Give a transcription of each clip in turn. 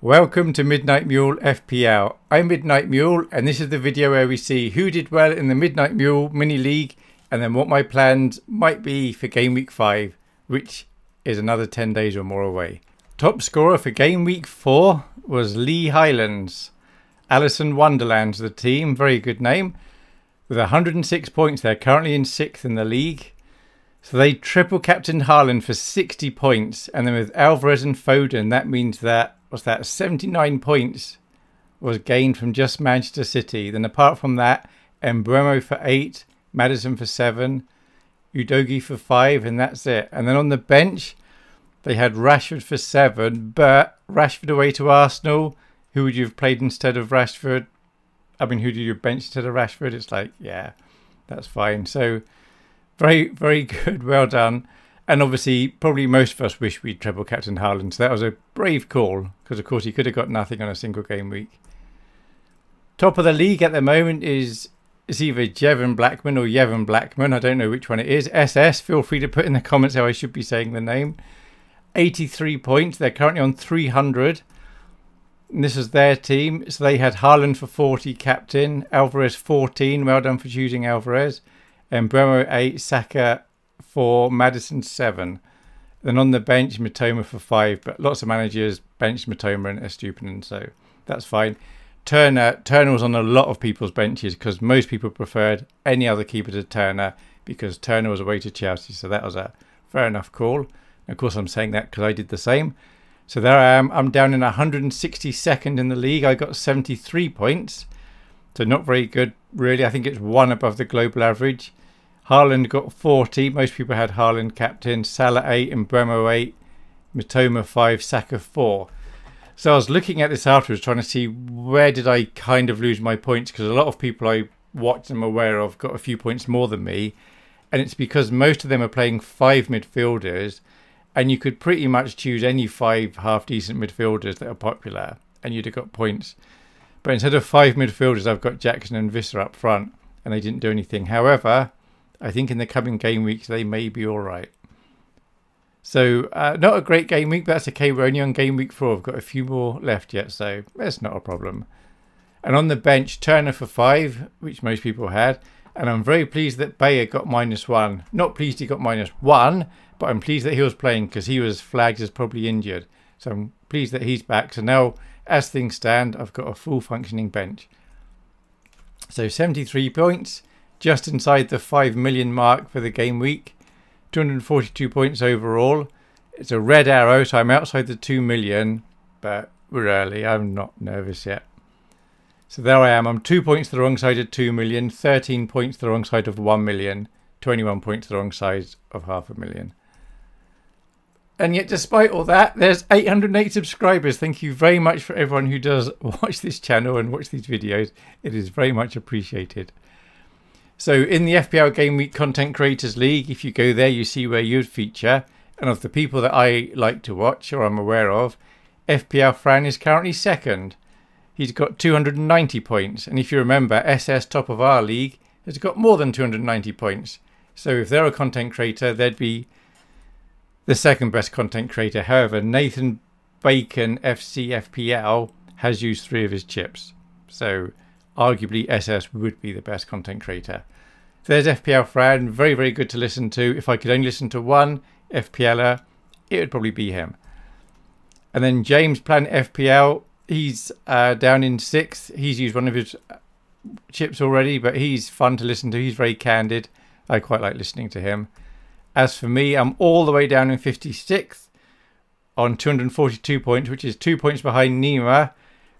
Welcome to Midnight Mule FPL. I'm Midnight Mule and this is the video where we see who did well in the Midnight Mule mini league and then what my plans might be for game week 5 which is another 10 days or more away. Top scorer for game week 4 was Lee Highlands. Alison Wonderland's the team, very good name. With 106 points they're currently in 6th in the league. So they triple captain Haaland for 60 points and then with Alvarez and Foden that means that was that 79 points was gained from just Manchester City. Then apart from that, Mbeumo for 8, Maddison for 7, Udogie for 5 and that's it. And then on the bench, they had Rashford for 7, but Rashford away to Arsenal. Who would you have played instead of Rashford? I mean, who did you bench instead of Rashford? It's like, yeah, that's fine. So very, very good. Well done. And obviously, probably most of us wish we'd treble captain Haaland. So that was a brave call because, of course, he could have got nothing on a single game week. Top of the league at the moment is either Jevon Blackman or Yevon Blackman. I don't know which one it is. SS, feel free to put in the comments how I should be saying the name. 83 points. They're currently on 300. And this is their team. So they had Haaland for 40, captain. Alvarez 14. Well done for choosing Alvarez. And Mbeumo 8, Saka for Maddison 7. Then on the bench, Mitoma for 5. But lots of managers benched Mitoma and Estupinan, so that's fine. Turner, Turner was on a lot of people's benches because most people preferred any other keeper to Turner because Turner was away to Chelsea. So that was a fair enough call. And of course, I'm saying that because I did the same. So there I am. I'm down in 162nd in the league. I got 73 points. So not very good, really. I think it's one above the global average. Haaland got 40. Most people had Haaland captain. Salah 8 and Mbeumo 8. Mitoma 5. Saka 4. So I was looking at this afterwards, trying to see where did I kind of lose my points because a lot of people I watch and am aware of got a few points more than me, and it's because most of them are playing five midfielders, and you could pretty much choose any five half decent midfielders that are popular, and you'd have got points. But instead of five midfielders, I've got Jackson and Wissa up front, and they didn't do anything. However, I think in the coming game weeks they may be all right. So uh, not a great game week. But that's okay. We're only on game week four. I've got a few more left yet, so that's not a problem. And on the bench, Turner for five, which most people had. And I'm very pleased that Beyer got minus one. Not pleased he got minus one, but I'm pleased that he was playing because he was flagged as probably injured. So I'm pleased that he's back. So now, as things stand, I've got a full functioning bench. So 73 points, just inside the 5 million mark for the game week. 242 points overall. It's a red arrow, so I'm outside the 2 million, but we're early. I'm not nervous yet. So there I am. I'm two points to the wrong side of 2 million, 13 points to the wrong side of 1 million, 21 points to the wrong side of half a million. And yet, despite all that, there's 808 subscribers. Thank you very much for everyone who does watch this channel and watch these videos. It is very much appreciated. So in the FPL Game Week Content Creators League, if you go there, you see where you'd feature. And of the people that I like to watch or I'm aware of, FPL Fran is currently second. He's got 290 points. And if you remember, SS top of our league has got more than 290 points. So if they're a content creator, they'd be the second best content creator. However, Nathan Bacon FC FPL has used three of his chips. So arguably SS would be the best content creator. There's FPL Fran, very, very good to listen to. If I could only listen to one FPLer, it would probably be him. And then James Planet FPL, he's uh, down in sixth. He's used one of his chips already, but he's fun to listen to. He's very candid. I quite like listening to him. As for me, I'm all the way down in 56th on 242 points, which is two points behind Nima,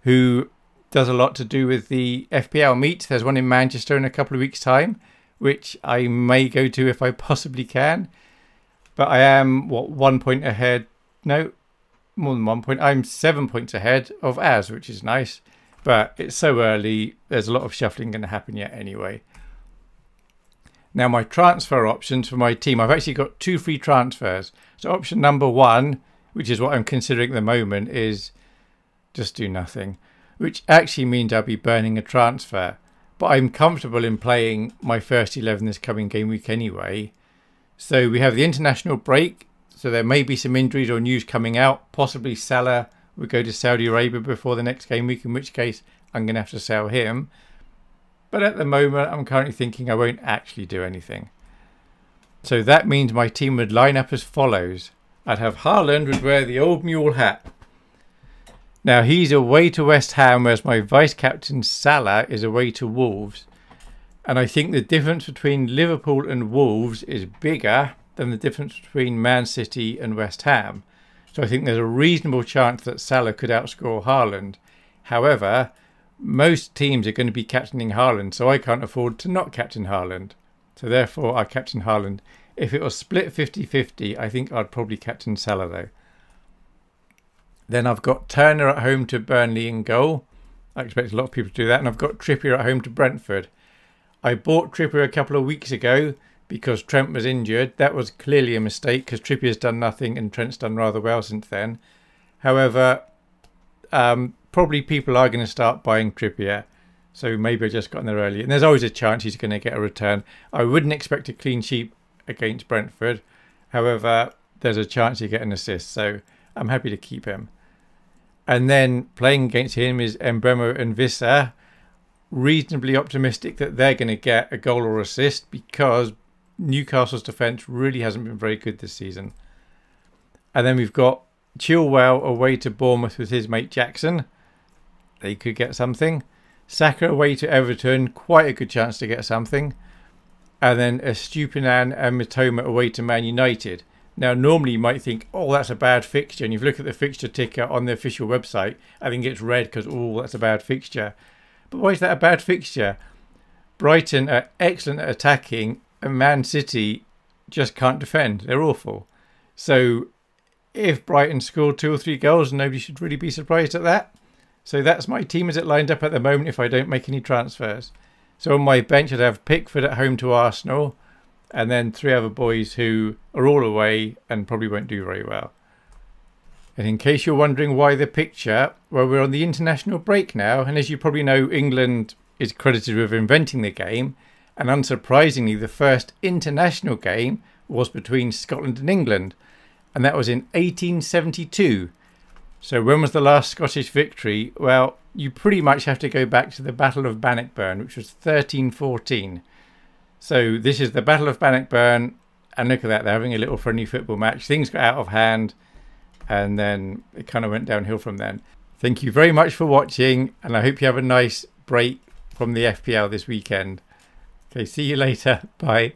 who does a lot to do with the FPL meet. There's one in Manchester in a couple of weeks' time, which I may go to if I possibly can. But I am, what, one point ahead? No, more than one point. I'm seven points ahead of Az, which is nice. But it's so early, there's a lot of shuffling going to happen yet anyway. Now, my transfer options for my team, I've actually got two free transfers. So, option number one, which is what I'm considering at the moment, is just do nothing which actually means I'll be burning a transfer. But I'm comfortable in playing my first 11 this coming game week anyway. So we have the international break. So there may be some injuries or news coming out. Possibly Salah would go to Saudi Arabia before the next game week, in which case I'm going to have to sell him. But at the moment, I'm currently thinking I won't actually do anything. So that means my team would line up as follows. I'd have Haaland would wear the old mule hat. Now he's away to West Ham, whereas my vice captain Salah is away to Wolves. And I think the difference between Liverpool and Wolves is bigger than the difference between Man City and West Ham. So I think there's a reasonable chance that Salah could outscore Haaland. However, most teams are going to be captaining Haaland, so I can't afford to not captain Haaland. So therefore, I captain Haaland. If it was split 50-50, I think I'd probably captain Salah though. Then I've got Turner at home to Burnley in goal. I expect a lot of people to do that. And I've got Trippier at home to Brentford. I bought Trippier a couple of weeks ago because Trent was injured. That was clearly a mistake because Trippier's done nothing and Trent's done rather well since then. However, um, probably people are going to start buying Trippier. So maybe I just got in there early. And there's always a chance he's going to get a return. I wouldn't expect a clean sheet against Brentford. However, there's a chance he get an assist. So I'm happy to keep him. And then playing against him is Mbeumo and Wissa. Reasonably optimistic that they're going to get a goal or assist because Newcastle's defence really hasn't been very good this season. And then we've got Chilwell away to Bournemouth with his mate Jackson. They could get something. Saka away to Everton, quite a good chance to get something. And then Estupiñán and Mitoma away to Man United. Now, normally you might think, oh, that's a bad fixture. And if you look at the fixture ticker on the official website, I think it's red because, oh, that's a bad fixture. But why is that a bad fixture? Brighton are excellent at attacking, and Man City just can't defend. They're awful. So if Brighton scored two or three goals, nobody should really be surprised at that. So that's my team as it lined up at the moment if I don't make any transfers. So on my bench, I'd have Pickford at home to Arsenal and then three other boys who are all away and probably won't do very well. And in case you're wondering why the picture, well, we're on the international break now, and as you probably know, England is credited with inventing the game, and unsurprisingly, the first international game was between Scotland and England, and that was in 1872. So when was the last Scottish victory? Well, you pretty much have to go back to the Battle of Bannockburn, which was 1314. So this is the Battle of Bannockburn, and look at that, they're having a little friendly football match. Things got out of hand, and then it kind of went downhill from then. Thank you very much for watching, and I hope you have a nice break from the FPL this weekend. Okay, see you later. Bye.